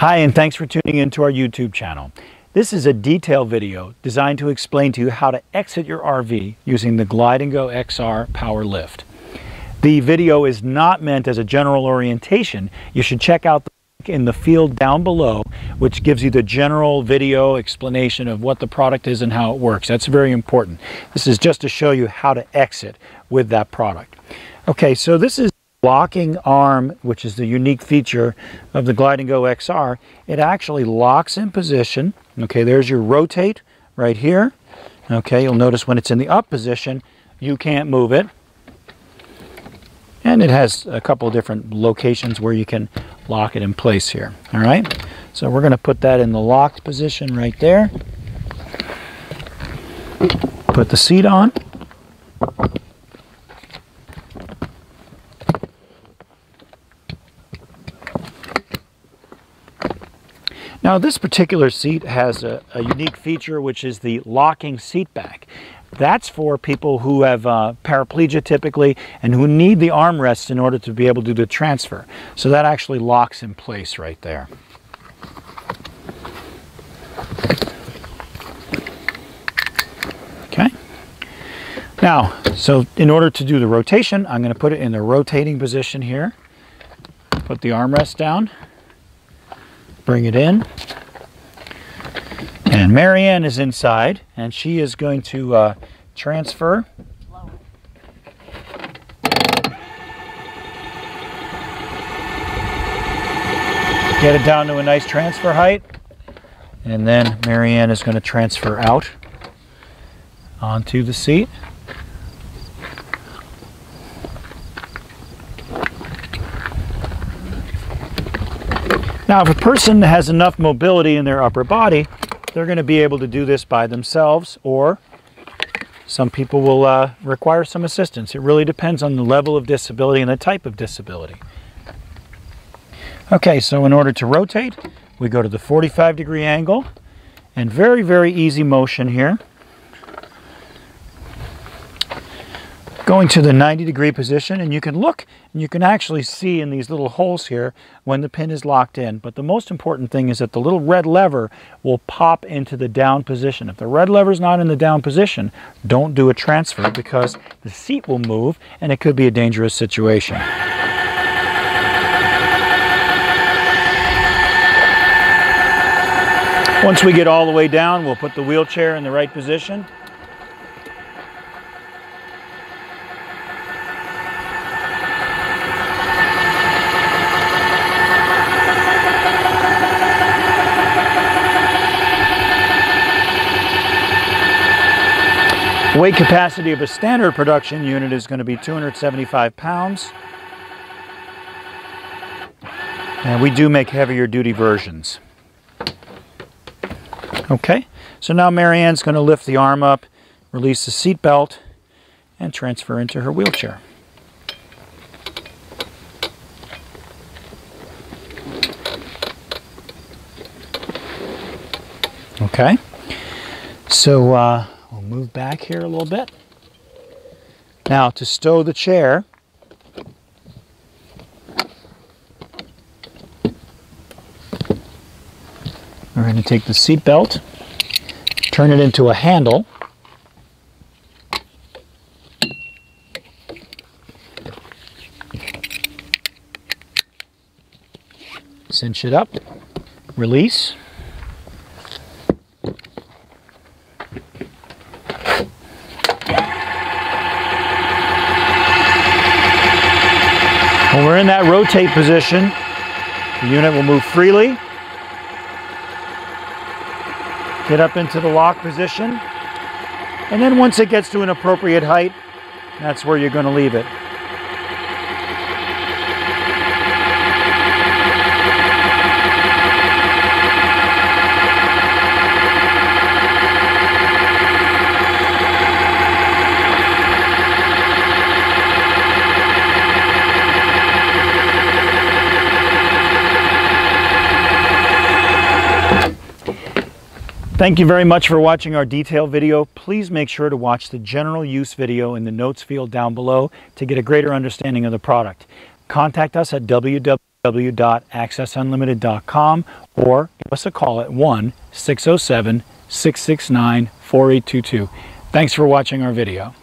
Hi, and thanks for tuning into our YouTube channel. This is a detailed video designed to explain to you how to exit your RV using the Glide 'n Go XR Power Lift. The video is not meant as a general orientation. You should check out the link in the field down below, which gives you the general video explanation of what the product is and how it works. That's very important. This is just to show you how to exit with that product. Okay, so this is locking arm, which is the unique feature of the Glide Go XR, it actually locks in position. Okay, there's your rotate right here. Okay, you'll notice when it's in the up position, you can't move it. And it has a couple different locations where you can lock it in place here. All right, so we're going to put that in the locked position right there. Put the seat on. Now this particular seat has a, a, unique feature which is the locking seat back. That's for people who have uh, paraplegia typically and who need the armrest in order to be able to do the transfer. So that actually locks in place right there. Okay. Now, so in order to do the rotation, I'm going to put it in the rotating position here. Put the armrest down bring it in. And Marianne is inside, and she is going to uh, transfer. Get it down to a nice transfer height. And then Marianne is going to transfer out onto the seat. Now, if a person has enough mobility in their upper body, they're going to be able to do this by themselves, or some people will uh, require some assistance. It really depends on the level of disability and the type of disability. Okay, so in order to rotate, we go to the 45 degree angle, and very, very easy motion here. Going to the 90 degree position and you can look and you can actually see in these little holes here when the pin is locked in. But the most important thing is that the little red lever will pop into the down position. If the red lever is not in the down position, don't do a transfer because the seat will move and it could be a dangerous situation. Once we get all the way down, we'll put the wheelchair in the right position. Weight capacity of a standard production unit is going to be 275 pounds. And we do make heavier duty versions. Okay, so now Marianne's going to lift the arm up, release the seat belt, and transfer into her wheelchair. Okay, so uh, move back here a little bit. Now to stow the chair, we're going to take the seat belt, turn it into a handle, cinch it up, release, When we're in that rotate position, the unit will move freely. Get up into the lock position. And then once it gets to an appropriate height, that's where you're going to leave it. Thank you very much for watching our detailed video. Please make sure to watch the general use video in the notes field down below to get a greater understanding of the product. Contact us at www.accessunlimited.com or give us a call at 1 607 669 4822. Thanks for watching our video.